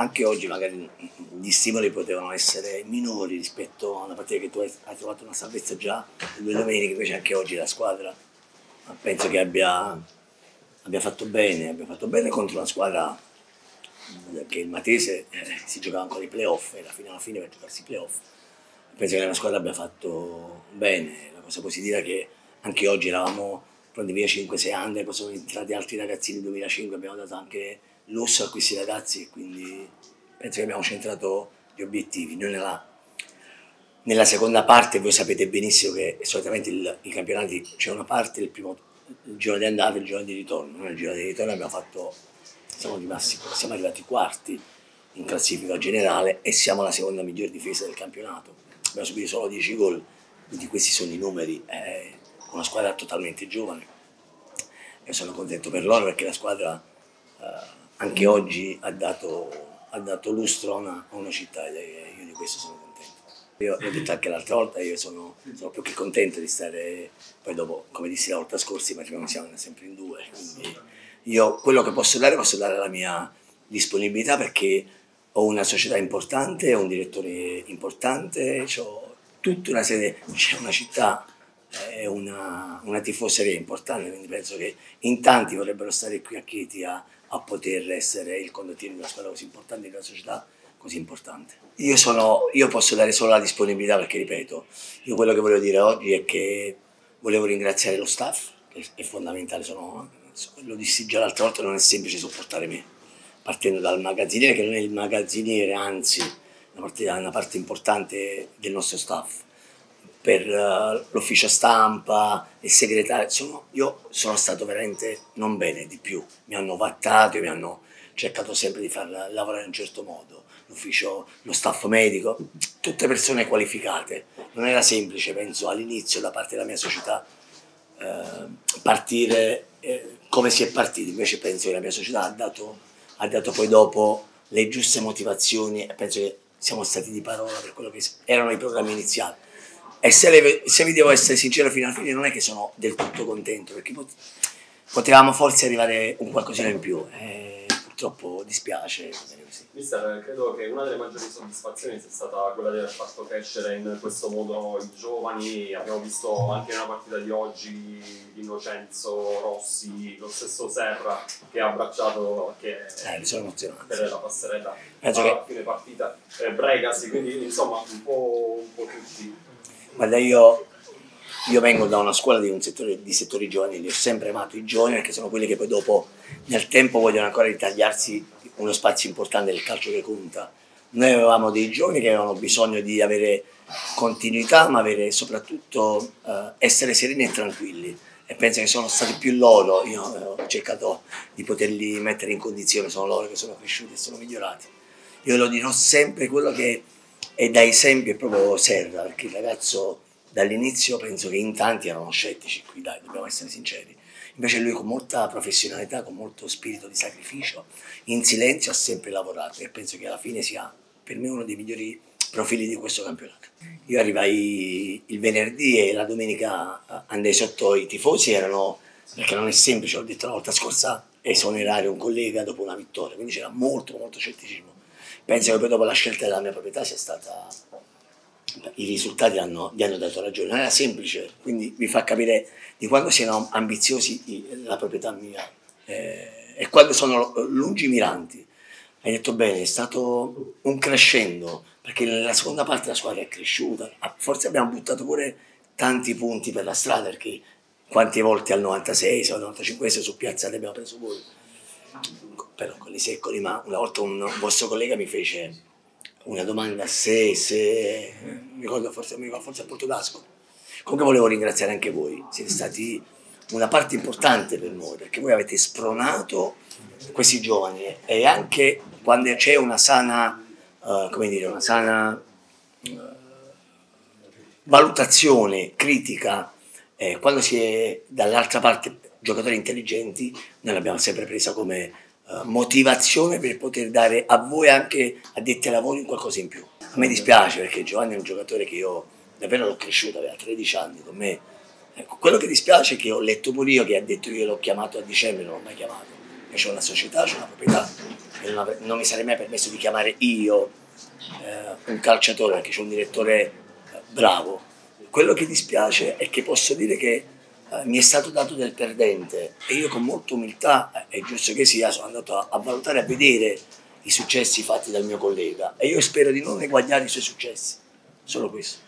anche oggi magari gli stimoli potevano essere minori rispetto a una partita che tu hai, hai trovato una salvezza già due domeniche, invece anche oggi la squadra penso che abbia, abbia fatto bene, abbia fatto bene contro una squadra che il Matese eh, si giocava ancora i playoff, era fino alla fine per giocarsi i playoff. Penso che la squadra abbia fatto bene, la cosa positiva è che anche oggi eravamo pronti via 5-6 anni, poi sono entrati altri ragazzini nel 2005, abbiamo dato anche lusso a questi ragazzi e quindi penso che abbiamo centrato gli obiettivi. Noi nella, nella seconda parte voi sapete benissimo che solitamente il, i campionati c'è una parte, il, primo, il giorno di andata e il giorno di ritorno. Noi il giorno di ritorno abbiamo fatto siamo, rimasti, siamo arrivati quarti in classifica generale e siamo la seconda miglior difesa del campionato. Abbiamo subito solo 10 gol, quindi questi sono i numeri. È una squadra totalmente giovane e sono contento per loro perché la squadra eh, anche oggi ha dato, ha dato lustro a una, a una città e io di questo sono contento. Io l'ho detto anche l'altra volta, io sono, sono, più che contento di stare, poi dopo, come dissi la volta scorsa, ma siamo sempre in due, quindi io quello che posso dare, posso dare la mia disponibilità perché ho una società importante, ho un direttore importante, ho tutta una serie, c'è una città e una, una, tifoseria importante, quindi penso che in tanti vorrebbero stare qui a Chieti a, a poter essere il condottiero di una squadra così importante, di una società così importante. Io, sono, io posso dare solo la disponibilità perché, ripeto, io quello che voglio dire oggi è che volevo ringraziare lo staff, che è fondamentale, sono lo dissi già l'altra volta, non è semplice sopportare me, partendo dal magazziniere che non è il magazziniere, anzi una parte, una parte importante del nostro staff, per uh, l'ufficio stampa, il segretario, sono, io sono stato veramente non bene di più, mi hanno vattato, mi hanno cercato sempre di far lavorare in un certo modo, l'ufficio, lo staff medico, tutte persone qualificate, non era semplice, penso all'inizio da parte della mia società eh, partire eh, come si è partiti, invece penso che la mia società ha dato, ha dato poi dopo le giuste motivazioni. E penso che siamo stati di parola per quello che erano i programmi iniziali. E se, se vi devo essere sincero fino alla fine non è che sono del tutto contento, perché potevamo forse arrivare un qualcosina in più. Eh, purtroppo dispiace. Mister, credo che una delle maggiori soddisfazioni sia stata quella di aver fatto crescere in questo modo i giovani. Abbiamo visto anche nella partita di oggi Innocenzo Rossi, lo stesso Serra che ha abbracciato che eh, sono per la passerella alla che... fine partita. Eh, Bregasi, quindi insomma un po', un po tutti. Guarda, io io vengo da una scuola di, un settore, di settori giovanili, ho sempre amato i giovani perché sono quelli che poi dopo nel tempo vogliono ancora ritagliarsi uno spazio importante del calcio che conta. Noi avevamo dei giovani che avevano bisogno di avere continuità, ma avere soprattutto eh, essere sereni e tranquilli. E penso che sono stati più loro, io ho cercato di poterli mettere in condizione, sono loro che sono cresciuti e sono migliorati. Io lo dirò sempre, quello che è da esempio proprio Serra, perché il ragazzo dall'inizio penso che in tanti erano scettici qui, dai, dobbiamo essere sinceri. Invece lui con molta professionalità, con molto spirito di sacrificio, in silenzio ha sempre lavorato e penso che alla fine sia per me uno dei migliori profili di questo campionato. Io arrivai il venerdì e la domenica andai sotto i tifosi, erano, perché non è semplice, ho detto la volta scorsa, esonerare un collega dopo una vittoria, quindi c'era molto molto scetticismo. Penso che poi dopo la scelta della mia proprietà sia stata i risultati hanno, gli hanno dato ragione, non era semplice, quindi vi fa capire di quando siano ambiziosi la proprietà mia. Eh, e quando sono lungimiranti. Hai detto bene, è stato un crescendo, perché nella seconda parte la squadra è cresciuta, forse abbiamo buttato pure tanti punti per la strada, perché quante volte al 96, al 95 su piazzate abbiamo preso voi, però con i secoli, ma una volta un vostro collega mi fece una domanda se, se mi ricordo forse, mi ricordo forse a Portodasco. Comunque volevo ringraziare anche voi, siete stati una parte importante per noi, perché voi avete spronato questi giovani e anche quando c'è una sana, uh, come dire, una sana uh, valutazione critica, eh, quando si è dall'altra parte giocatori intelligenti, noi l'abbiamo sempre presa come uh, motivazione per poter dare a voi anche addetti ai lavori qualcosa in più. A me dispiace perché Giovanni è un giocatore che io davvero l'ho cresciuto, aveva 13 anni con me. Ecco, quello che dispiace è che ho letto pure io che ha detto io l'ho chiamato a dicembre, non l'ho mai chiamato. c'è una società, c'è una proprietà non, non mi sarei mai permesso di chiamare io eh, un calciatore, perché c'è un direttore eh, bravo. Quello che dispiace è che posso dire che mi è stato dato del perdente. E io con molta umiltà, eh, è giusto che sia, sono andato a, a valutare, a vedere i successi fatti dal mio collega. E io spero di non eguagliare i suoi successi, solo questo.